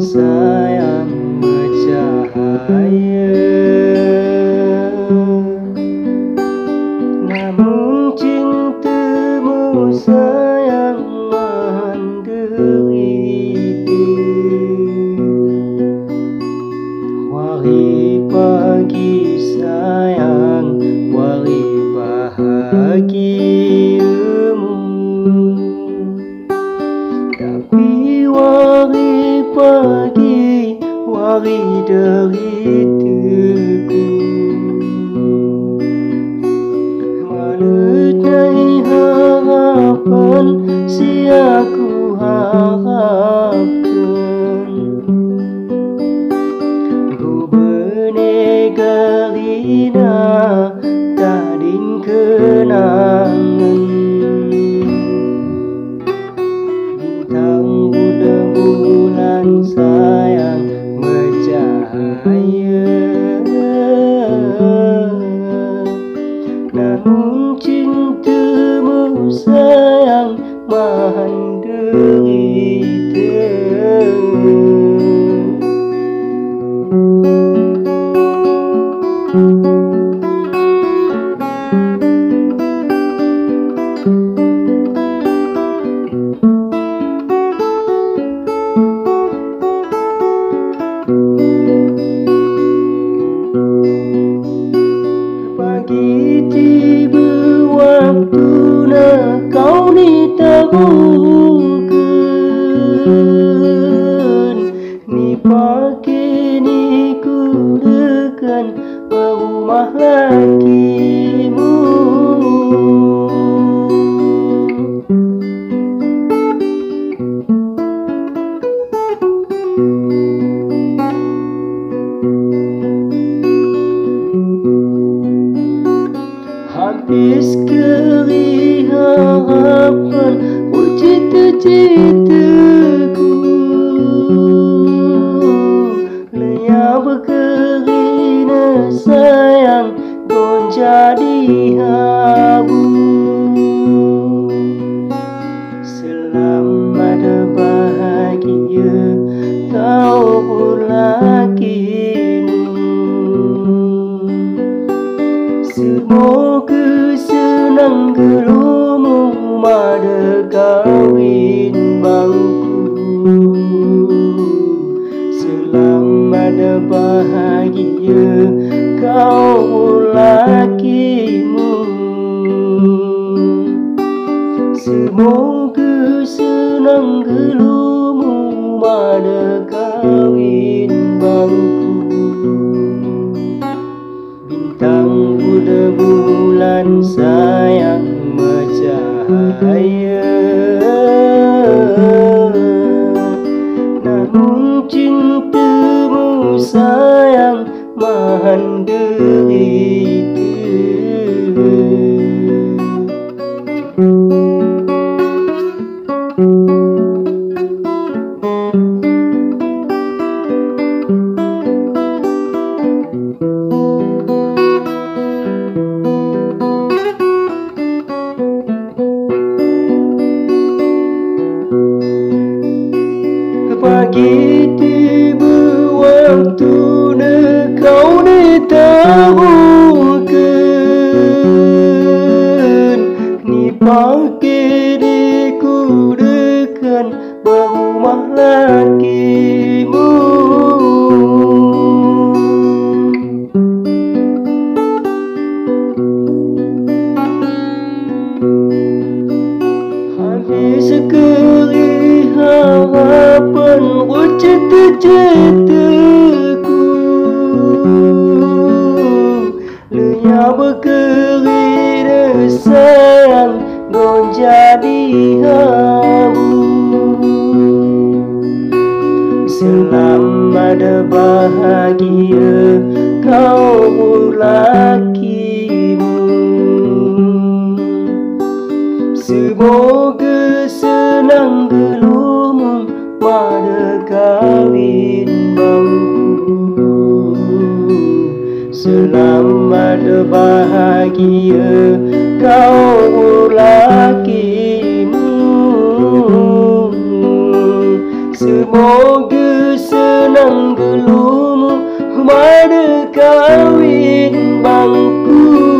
sayang cahaya Wari deritaku Maledai harapan Si aku harapkan Garina tading kenangan nak kau ni taruhkan Ni pagi ni ku dekan rumah Habis keri harapan Oh cita-citaku Lenyap kerina sayang Kau jadi habu bahagia Kau lakimu. Semoga senang gelumu Mada kawin bangku Bintang buda bulan sayang bercahaya. Namun cintamu sayang menahan diri Pagi que Selamat bahagia kau lakimu Semoga senang gelumu pada kawin bangku Selamat bahagia kau lakimu Semoga senang gelumu pada kawin bangku